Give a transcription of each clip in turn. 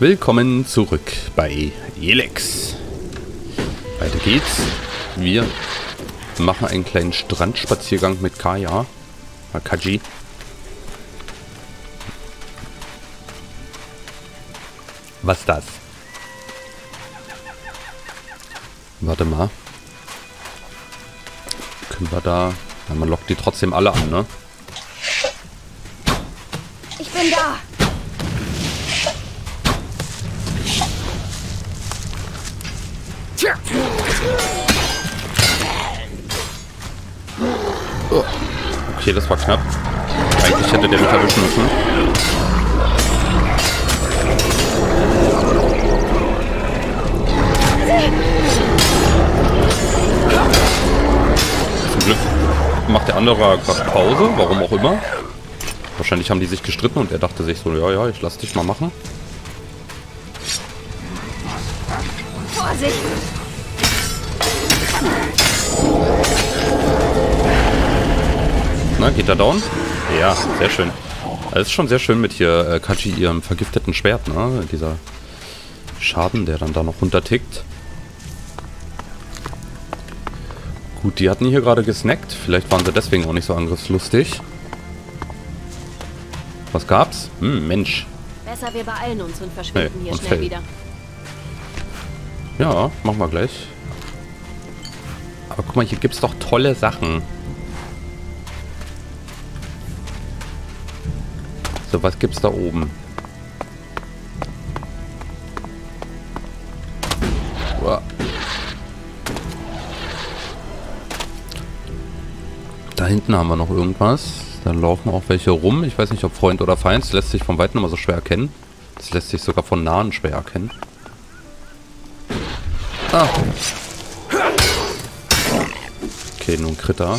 Willkommen zurück bei Elex. Weiter geht's. Wir machen einen kleinen Strandspaziergang mit Kaya. Kaji. Was das? Warte mal. Können wir da... Ja, man lockt die trotzdem alle an, ne? Ich bin da. Okay, das war knapp. Eigentlich hätte der mich erwischen müssen. Zum Glück macht der andere gerade Pause, warum auch immer. Wahrscheinlich haben die sich gestritten und er dachte sich so, ja, ja, ich lass dich mal machen. Vorsicht! Na, geht er down? Ja, sehr schön. Es ist schon sehr schön mit hier äh, Kaji ihrem vergifteten Schwert, ne? Dieser Schaden, der dann da noch runtertickt. Gut, die hatten hier gerade gesnackt. Vielleicht waren sie deswegen auch nicht so angriffslustig. Was gab's? Hm, Mensch. Besser wir beeilen uns und verschwinden Nee, hier und schnell Fell. wieder. Ja, machen wir gleich. Aber guck mal, hier gibt's doch tolle Sachen. So, was gibt's da oben? Uah. Da hinten haben wir noch irgendwas. Da laufen auch welche rum. Ich weiß nicht, ob Freund oder Feind. Das lässt sich von Weitem immer so schwer erkennen. Das lässt sich sogar von Nahen schwer erkennen. Ah. Okay, nun Kritter.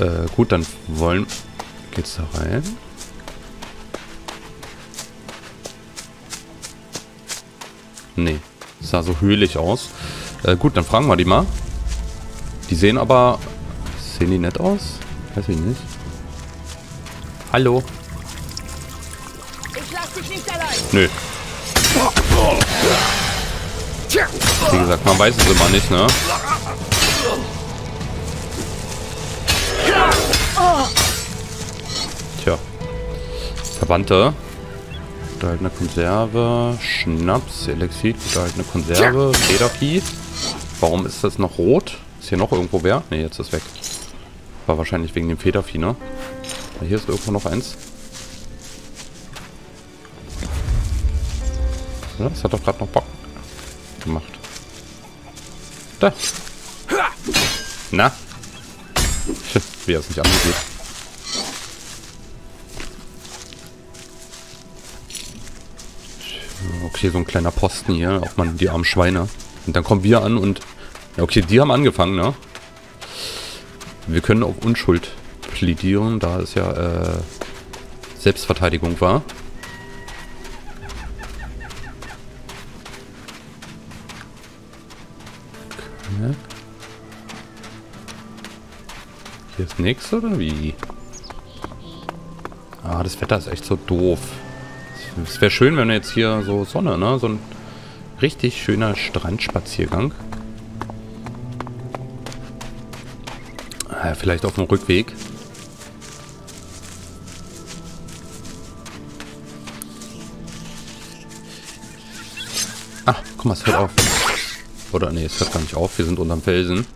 Äh, gut, dann wollen... Geht's da rein? Nee. Sah so höhlich aus. Äh, gut, dann fragen wir die mal. Die sehen aber... Sehen die nett aus? Weiß ich nicht. Hallo? Ich lass dich nicht allein! Nö. Wie gesagt, man weiß es immer nicht, ne? Verbannte. Gehaltene Konserve. Schnaps. Elixier. Gehaltene Konserve. Federvieh. Warum ist das noch rot? Ist hier noch irgendwo wer? Ne, jetzt ist weg. War wahrscheinlich wegen dem Federvieh, ne? Hier ist irgendwo noch eins. Das hat doch gerade noch Bock gemacht. Da. Na? Wie er es nicht angeht. Okay, so ein kleiner Posten hier. Auch mal die armen Schweine. Und dann kommen wir an und... Ja, okay, die haben angefangen, ne? Wir können auf Unschuld plädieren, da es ja äh, Selbstverteidigung war. Okay. Hier ist nichts, oder wie? Ah, das Wetter ist echt so doof. Es wäre schön, wenn jetzt hier so Sonne, ne? So ein richtig schöner Strandspaziergang. Ah, vielleicht auf dem Rückweg. Ah, guck mal, es hört auf. Oder nee, es hört gar nicht auf. Wir sind unterm Felsen.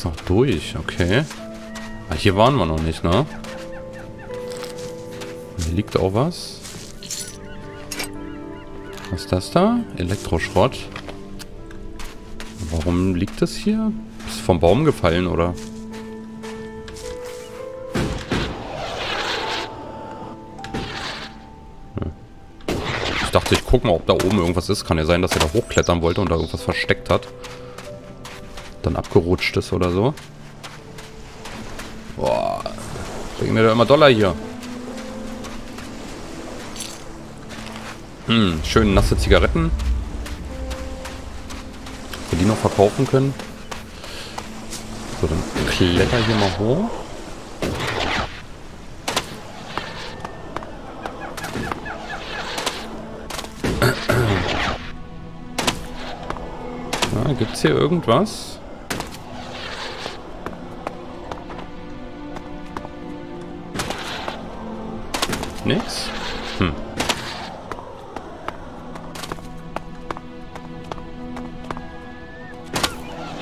Geht's noch durch, okay. Ah, hier waren wir noch nicht, ne? Hier liegt auch was. Was ist das da? Elektroschrott. Warum liegt das hier? Ist vom Baum gefallen, oder? Ich dachte, ich gucke mal, ob da oben irgendwas ist. Kann ja sein, dass er da hochklettern wollte und da irgendwas versteckt hat. Dann abgerutscht ist oder so. Boah. Bringen mir da immer Dollar hier. Hm, schön nasse Zigaretten. wir die noch verkaufen können. So, dann kletter hier mal hoch. Na, gibt's hier irgendwas? Nix? Hm.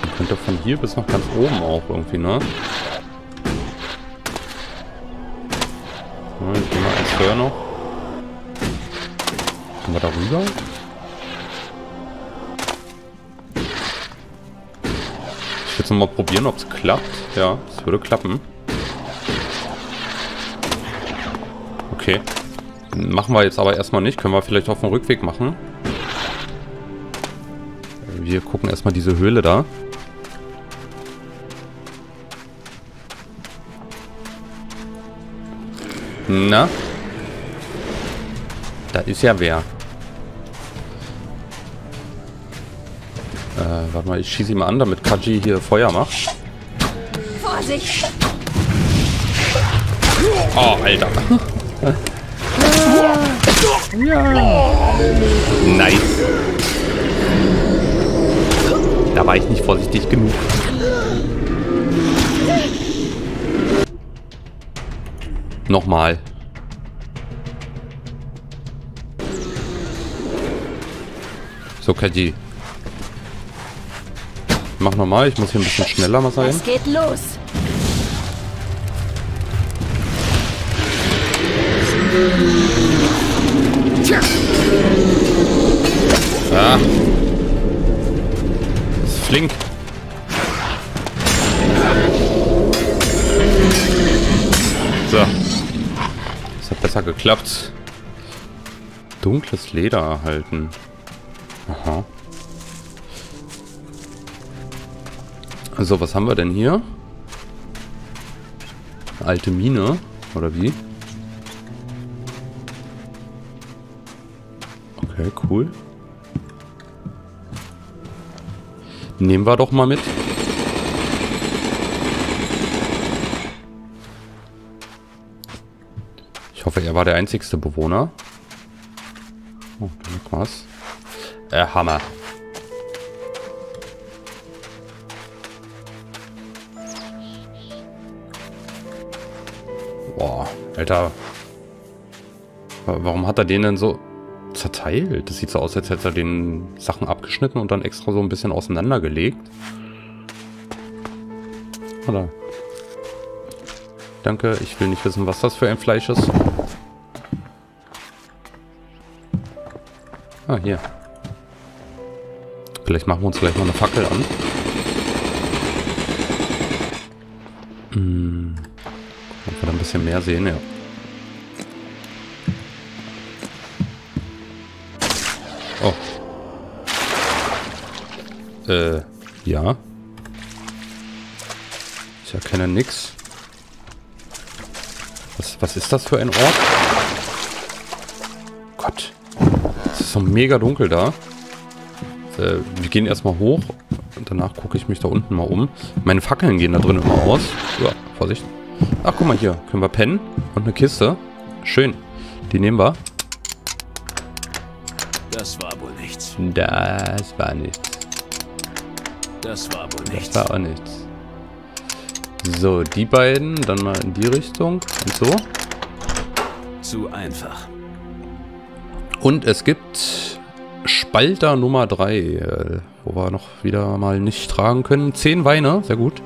Man könnte von hier bis nach ganz oben auch irgendwie, ne? Jetzt gehen wir eins höher noch. Kommen wir da rüber? Ich will jetzt nochmal probieren, ob es klappt. Ja, es würde klappen. Okay. Machen wir jetzt aber erstmal nicht. Können wir vielleicht auf dem Rückweg machen. Wir gucken erstmal diese Höhle da. Na? Da ist ja wer. Äh, warte mal, ich schieße ihn mal an, damit Kaji hier Feuer macht. Vorsicht! Oh, Alter. Ja. Nice. Da war ich nicht vorsichtig genug. Nochmal. So, Kaji. Mach nochmal, ich muss hier ein bisschen schneller mal sein. Es geht los! Ah. Das ist flink. So. Das hat besser geklappt. Dunkles Leder erhalten. Aha. So, was haben wir denn hier? Alte Mine. Oder wie? Okay, cool. Nehmen wir doch mal mit. Ich hoffe, er war der einzigste Bewohner. Oh, was. Äh, Hammer. Boah, Alter. Wa- Warum hat er den denn so zerteilt? Das sieht so aus, als hätte er den Sachen abgeschnitten und dann extra so ein bisschen auseinandergelegt. Oder? Danke, ich will nicht wissen, was das für ein Fleisch ist. Ah, hier. Vielleicht machen wir uns gleich mal eine Fackel an. Hm. Ob wir da ein bisschen mehr sehen, ja. Äh, ja. Ich erkenne nix. Was, was ist das für ein Ort? Gott. Es ist so mega dunkel da. Äh, wir gehen erstmal hoch. Und danach gucke ich mich da unten mal um. Meine Fackeln gehen da drin immer aus. Ja, Vorsicht. Ach, guck mal hier. Können wir pennen. Und eine Kiste. Schön. Die nehmen wir. Das war wohl nichts. Das war nichts. Das war wohl Das nichts. war auch nichts. So, die beiden. Dann mal in die Richtung. Und so. Zu einfach. Und es gibt Spalter Nummer 3, äh, wo wir noch wieder mal nicht tragen können. Zehn Weine, sehr gut.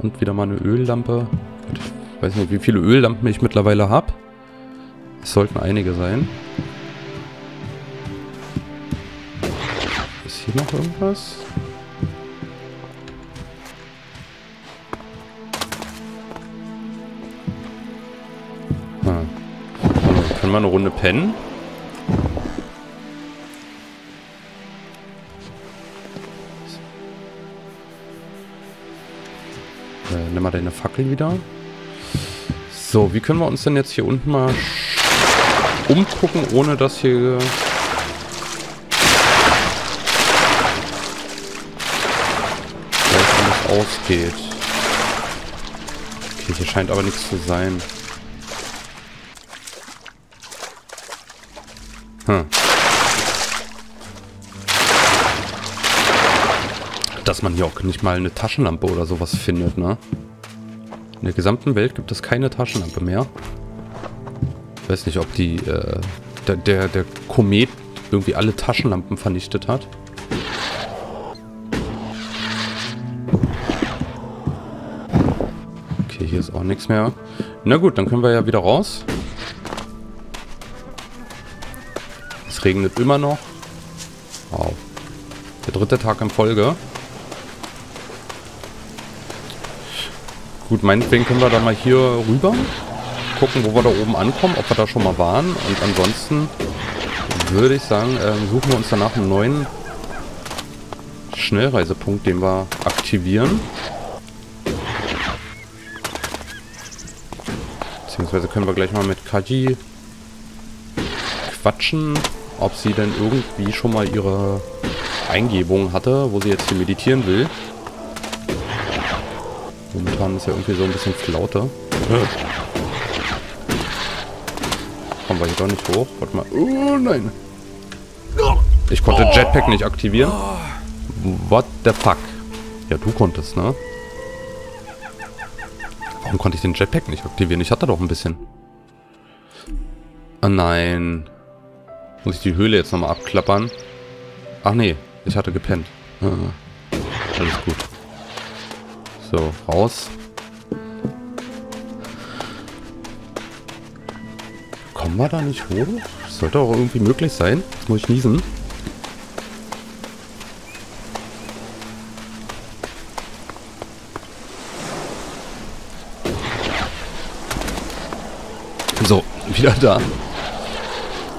Und wieder mal eine Öllampe. Ich weiß nicht, wie viele Öllampen ich mittlerweile habe. Es sollten einige sein. Ist hier noch irgendwas? Können wir eine Runde pennen? Äh, nimm mal deine Fackel wieder. So, wie können wir uns denn jetzt hier unten mal umgucken, ohne dass hier ausgeht. Okay, hier scheint aber nichts zu sein. Dass man hier auch nicht mal eine Taschenlampe oder sowas findet, ne? In der gesamten Welt gibt es keine Taschenlampe mehr. Ich weiß nicht, ob die, äh, der, der, der Komet irgendwie alle Taschenlampen vernichtet hat. Okay, hier ist auch nichts mehr. Na gut, dann können wir ja wieder raus. Es regnet immer noch. Wow. Der dritte Tag in Folge. Gut, meinetwegen können wir da mal hier rüber. Gucken, wo wir da oben ankommen, ob wir da schon mal waren. Und ansonsten würde ich sagen, äh, suchen wir uns danach einen neuen Schnellreisepunkt, den wir aktivieren. Beziehungsweise können wir gleich mal mit Kaji quatschen, ob sie denn irgendwie schon mal ihre Eingebung hatte, wo sie jetzt hier meditieren will. Momentan ist ja irgendwie so ein bisschen Flaute. Kommen wir hier doch nicht hoch. Warte mal. Oh nein. Ich konnte Jetpack nicht aktivieren. What the fuck? Ja, du konntest, ne? Warum konnte ich den Jetpack nicht aktivieren? Ich hatte doch ein bisschen. Ah nein. Muss ich die Höhle jetzt nochmal abklappern? Ach nee, ich hatte gepennt. Ah, alles gut. So, raus. Kommen wir da nicht hoch? Sollte auch irgendwie möglich sein. Jetzt muss ich niesen. So, wieder da.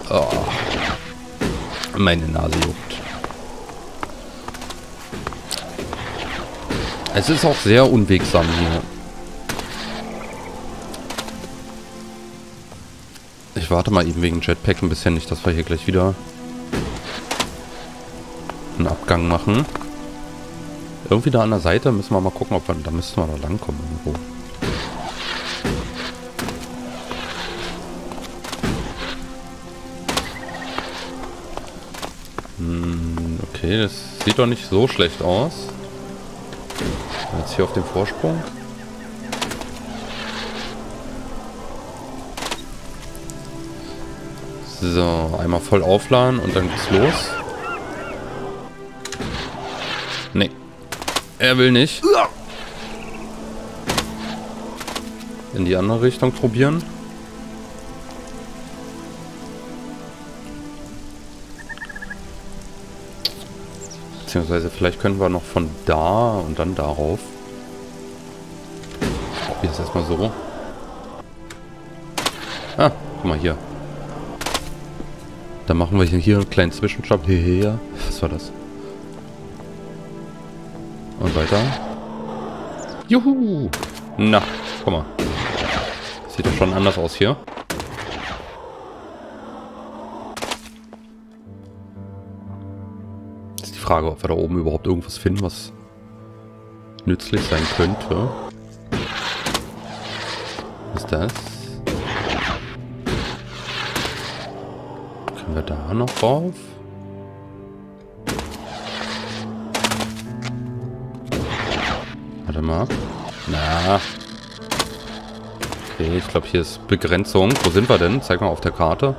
Oh. Meine Nase juckt. Es ist auch sehr unwegsam hier. Ich warte mal eben wegen Jetpack ein bisschen nicht, dass wir hier gleich wieder einen Abgang machen. Irgendwie da an der Seite müssen wir mal gucken, ob wir... Da müssen wir da langkommen irgendwo. Okay, das sieht doch nicht so schlecht aus. Jetzt hier auf dem Vorsprung. So, einmal voll aufladen und dann geht's los. Nee. Er will nicht. In die andere Richtung probieren. Beziehungsweise vielleicht können wir noch von da und dann darauf. Ich probiere erstmal so. Ah, guck mal hier. Dann machen wir hier einen kleinen Zwischenstopp. Hierher. Was war das? Und weiter. Juhu! Na, guck mal. Sieht doch schon anders aus hier. Frage, ob wir da oben überhaupt irgendwas finden, was nützlich sein könnte. Was ist das? Können wir da noch rauf? Warte mal. Na. Okay, ich glaube, hier ist Begrenzung. Wo sind wir denn? Zeig mal auf der Karte.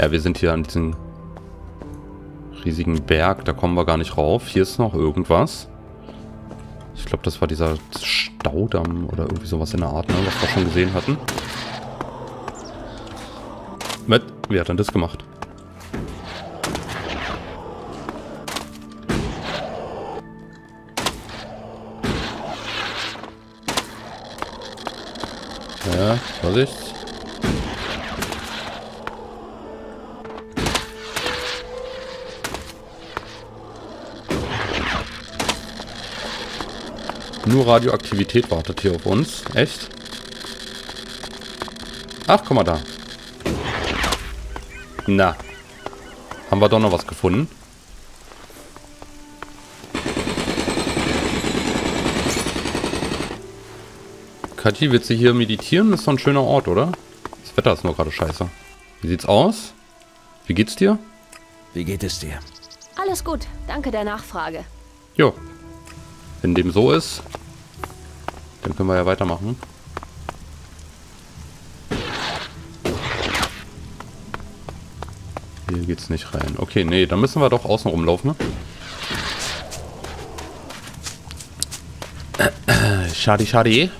Ja, wir sind hier an diesem riesigen Berg. Da kommen wir gar nicht rauf. Hier ist noch irgendwas. Ich glaube, das war dieser Staudamm oder irgendwie sowas in der Art, ne, was wir schon gesehen hatten. Mit? Wer hat denn das gemacht? Ja, Vorsicht. Nur Radioaktivität wartet hier auf uns. Echt? Ach, guck mal da. Na. Haben wir doch noch was gefunden. Kathi, willst du hier meditieren? Das ist doch ein schöner Ort, oder? Das Wetter ist nur gerade scheiße. Wie sieht's aus? Wie geht's dir? Wie geht es dir? Alles gut. Danke der Nachfrage. Jo. Wenn dem so ist, dann können wir ja weitermachen. Hier geht's nicht rein. Okay, nee, dann müssen wir doch außen rumlaufen, ne? Schade, schade.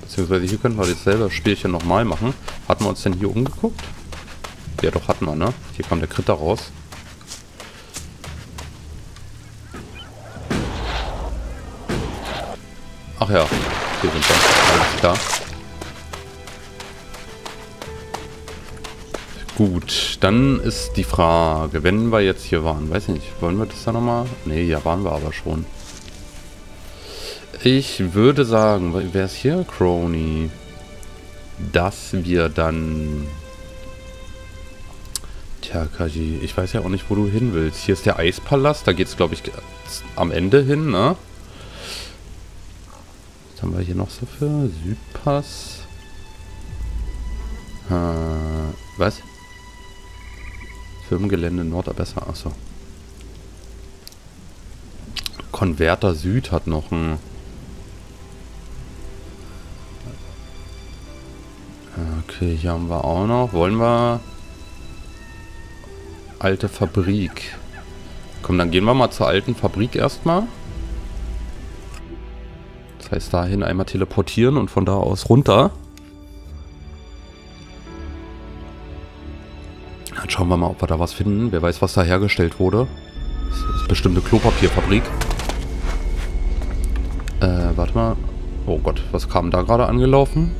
Beziehungsweise hier könnten wir dasselbe Spielchen nochmal machen. Hatten wir uns denn hier umgeguckt? Ja, doch hatten wir, ne? Hier kam der Kritter raus. Ach ja, hier sind wir. Alles klar. Gut, dann ist die Frage, wenn wir jetzt hier waren, weiß ich nicht, wollen wir das da nochmal? Ne, ja waren wir aber schon. Ich würde sagen, wer ist hier? Crony. Dass wir dann... Tja, Kaji, ich weiß ja auch nicht, wo du hin willst. Hier ist der Eispalast, da geht es, glaube ich, am Ende hin, ne? Was haben wir hier noch so für? Südpass. Äh, was? Firmengelände Nordabessa, achso. Konverter Süd hat noch ein... Okay, hier haben wir auch noch. Wollen wir... Alte Fabrik. Komm, dann gehen wir mal zur alten Fabrik erstmal. Das heißt, dahin einmal teleportieren und von da aus runter. Dann schauen wir mal, ob wir da was finden. Wer weiß, was da hergestellt wurde. Das ist bestimmt eine Klopapierfabrik. Äh, warte mal. Oh Gott, was kam da gerade angelaufen?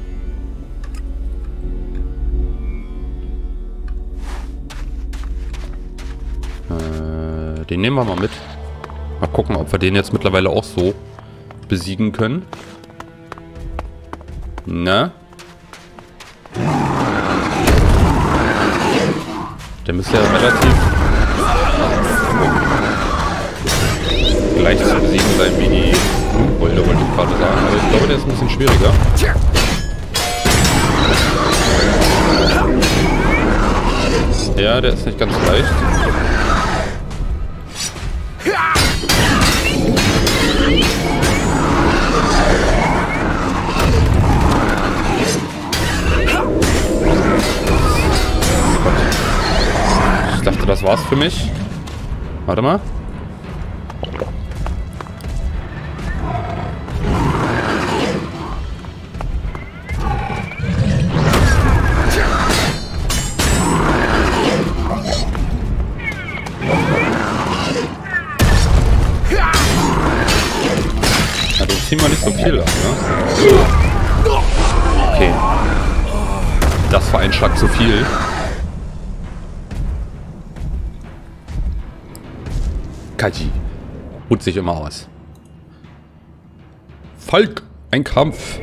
Äh, den nehmen wir mal mit. Mal gucken, ob wir den jetzt mittlerweile auch so besiegen können. Na? Der müsste ja relativ gleich zu besiegen sein wie die Wollte, wollte ich gerade sagen. Aber ich glaube, der ist ein bisschen schwieriger. Ja, der ist nicht ganz leicht. Das war's für mich. Warte mal. Ja, den ziehen wir nicht so viel ab, ne? Okay. Das war ein Schlag zu viel. Kaji. Ruht sich immer aus. Falk, ein Kampf.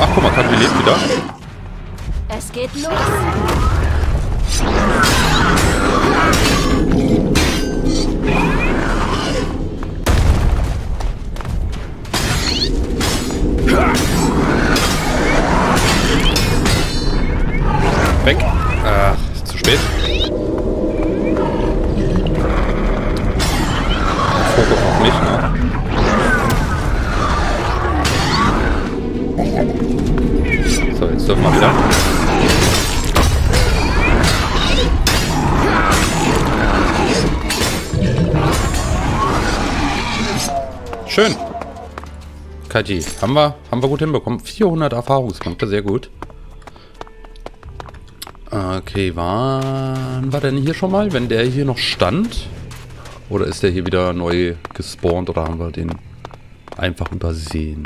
Ach, guck mal, Kaji lebt wieder. Es geht los. Weg. Ach, Mich, ne? So, jetzt dürfen wir wieder. Schön. Kaji, haben wir, haben wir gut hinbekommen. 400 Erfahrungspunkte, sehr gut. Okay, waren wir denn hier schon mal, wenn der hier noch stand? Oder ist der hier wieder neu gespawnt oder haben wir den einfach übersehen?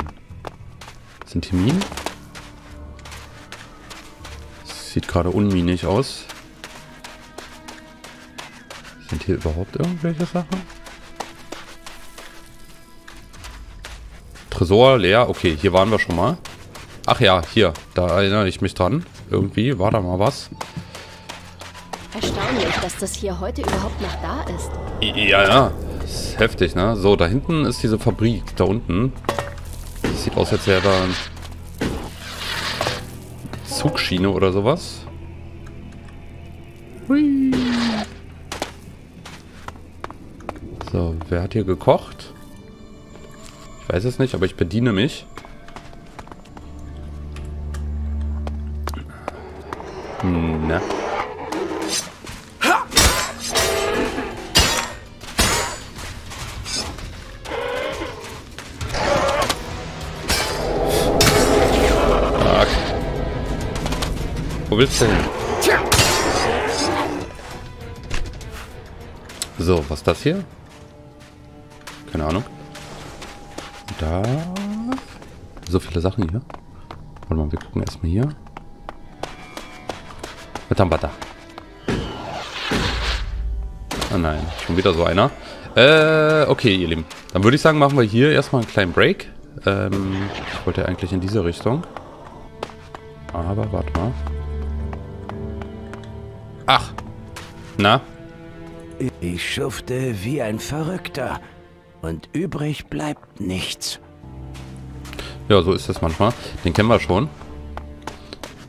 Sind hier Minen? Sieht gerade unminig aus. Sind hier überhaupt irgendwelche Sachen? Tresor leer. Okay, hier waren wir schon mal. Ach ja, hier. Da erinnere ich mich dran. Irgendwie war da mal was. Erstaunlich, dass das hier heute überhaupt noch da ist. Ja, ja. Ist heftig, ne? So, da hinten ist diese Fabrik. Da unten. Das sieht aus, als wäre da Zugschiene oder sowas. Hui. So, wer hat hier gekocht? Ich weiß es nicht, aber ich bediene mich. Hm, na. Willst du hin? So, was ist das hier? Keine Ahnung. Da. So viele Sachen hier. Warte mal, wir gucken erstmal hier. Was haben wir da? Ah nein, schon wieder so einer. Äh, okay, ihr Lieben. Dann würde ich sagen, machen wir hier erstmal einen kleinen Break. Ähm, ich wollte eigentlich in diese Richtung. Aber, warte mal. Ach. Na? Ich schufte wie ein Verrückter. Und übrig bleibt nichts. Ja, so ist das manchmal. Den kennen wir schon.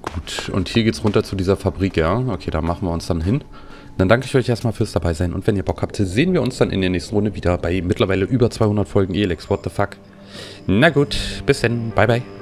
Gut, und hier geht's runter zu dieser Fabrik, ja. Okay, da machen wir uns dann hin. Dann danke ich euch erstmal fürs dabei sein. Und wenn ihr Bock habt, sehen wir uns dann in der nächsten Runde wieder bei mittlerweile über 200 Folgen ELX. What the fuck? Na gut, bis dann. Bye, bye.